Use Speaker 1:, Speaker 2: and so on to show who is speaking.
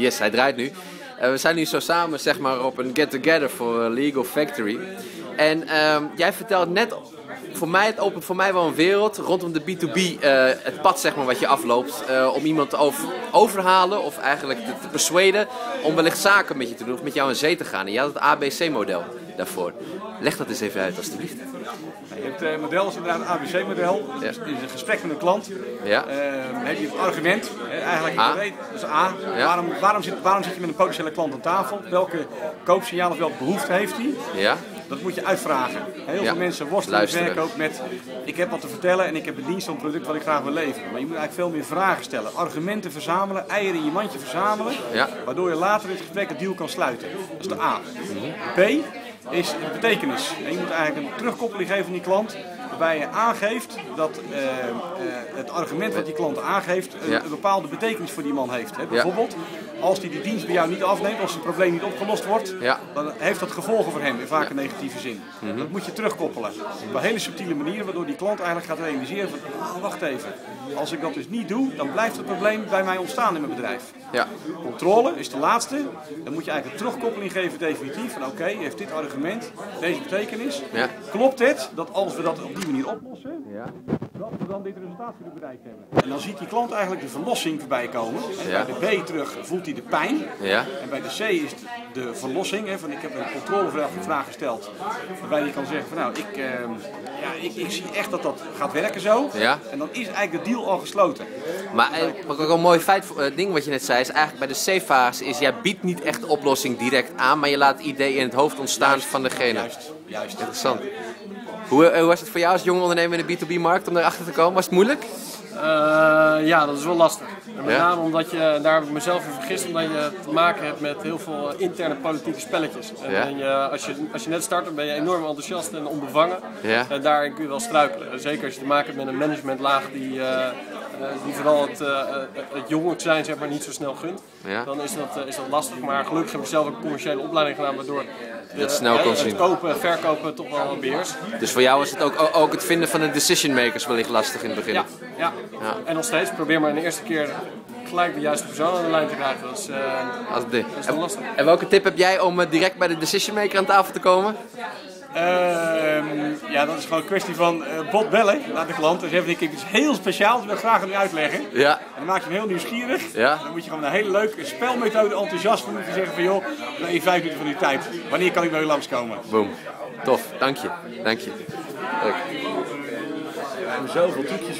Speaker 1: Yes, hij draait nu. Uh, we zijn nu zo samen zeg maar, op een get-together voor Legal Factory. En uh, jij vertelt net, voor mij, het opent voor mij wel een wereld rondom de B2B, uh, het pad zeg maar, wat je afloopt. Om iemand te over, overhalen of eigenlijk te, te om wellicht zaken met je te doen of met jou in zee te gaan. En je had het ABC-model daarvoor. Leg dat eens even uit, alstublieft.
Speaker 2: Je hebt het model is inderdaad een ABC-model. Ja. Dus in een gesprek met een klant
Speaker 1: ja.
Speaker 2: uh, heb je het argument, eigenlijk A. Weet, dus A. Ja. Waarom, waarom, zit, waarom zit je met een potentiële klant aan tafel? Welke koopsignaal of welke behoefte heeft hij?
Speaker 1: Ja.
Speaker 2: Dat moet je uitvragen. Heel veel mensen worstelen met verkoop met ik heb wat te vertellen en ik heb een dienst of een product wat ik graag wil leveren. Maar je moet eigenlijk veel meer vragen stellen. Argumenten verzamelen, eieren in je mandje verzamelen. Waardoor je later in het gesprek een deal kan sluiten. Dat is de A. B is de betekenis. En je moet eigenlijk een terugkoppeling geven van die klant waarbij je aangeeft dat uh, uh, het argument wat die klant aangeeft een, ja. een, bepaalde betekenis voor die man heeft. Hè? Bijvoorbeeld, als hij die dienst bij jou niet afneemt, als het probleem niet opgelost wordt, dan heeft dat gevolgen voor hem in vaak een negatieve zin. Mm -hmm. Dat moet je terugkoppelen. Op een hele subtiele manier, waardoor die klant eigenlijk gaat realiseren van, oh, wacht even, als ik dat dus niet doe, dan blijft het probleem bij mij ontstaan in mijn bedrijf.
Speaker 1: Ja.
Speaker 2: Controle is de laatste. Dan moet je eigenlijk een terugkoppeling geven definitief van oké, okay, heeft dit argument deze betekenis.
Speaker 1: Ja.
Speaker 2: Klopt het dat als we dat op die manier oplossen,
Speaker 1: ja.
Speaker 2: dat we dan dit resultaat kunnen bereikt hebben. En dan ziet die klant eigenlijk de verlossing voorbij komen. En
Speaker 1: ja.
Speaker 2: bij de B terug voelt hij de pijn.
Speaker 1: Ja.
Speaker 2: En bij de C is de verlossing. Hè, van ik heb een controlevraag gesteld. Waarbij je kan zeggen van nou, ik, uh, ja, ik, ik zie echt dat dat gaat werken zo.
Speaker 1: Ja.
Speaker 2: En dan is eigenlijk de deal al gesloten.
Speaker 1: Maar eh, ook een mooi feit, uh, ding wat je net zei, is eigenlijk bij de C-fase is jij biedt niet echt de oplossing direct aan, maar je laat het idee in het hoofd ontstaan
Speaker 2: juist,
Speaker 1: van degene.
Speaker 2: Juist, juist.
Speaker 1: Interessant. Hoe, hoe was het voor jou als jonge ondernemer in de B2B-markt om daarachter te komen? Was het moeilijk?
Speaker 3: Uh, ja, dat is wel lastig. En met ja? name omdat je, daar heb ik mezelf in vergist, omdat je te maken hebt met heel veel interne politieke spelletjes. En,
Speaker 1: ja?
Speaker 3: je, als, je, als je net start, dan ben je enorm enthousiast en onbevangen.
Speaker 1: Ja?
Speaker 3: En daarin kun je wel struikelen. Zeker als je te maken hebt met een managementlaag die, uh, die vooral het, uh, het jongelijk zijn zeg maar, niet zo snel gunt.
Speaker 1: Ja?
Speaker 3: Dan is dat, is dat lastig. Maar gelukkig heb ik zelf een commerciële opleiding gedaan, waardoor
Speaker 1: je het snel kon zien.
Speaker 3: Kopen en verkopen toch wel beheerst.
Speaker 1: Dus voor jou was het ook, ook het vinden van de decision makers wellicht lastig in het begin?
Speaker 3: Ja, ja.
Speaker 1: ja.
Speaker 3: en nog steeds. Probeer maar in de eerste keer gelijk de juiste persoon aan de lijn te krijgen. Dat is, uh,
Speaker 1: dat is,
Speaker 3: dat is lastig.
Speaker 1: En welke tip heb jij om direct bij de decision maker aan tafel te komen?
Speaker 2: Uh, ja, dat is gewoon een kwestie van uh, bot bellen naar de klant. Dus even ik iets heel speciaals, ik wil graag aan u uitleggen.
Speaker 1: Ja.
Speaker 2: En dan maak je hem heel nieuwsgierig.
Speaker 1: Ja.
Speaker 2: Dan moet je gewoon een hele leuke spelmethode enthousiast moeten zeggen van joh, even vijf minuten van uw tijd. Wanneer kan ik bij u langskomen?
Speaker 1: Boom. Tof, dank je. Dank je. Leuk.
Speaker 2: Zoveel trucjes.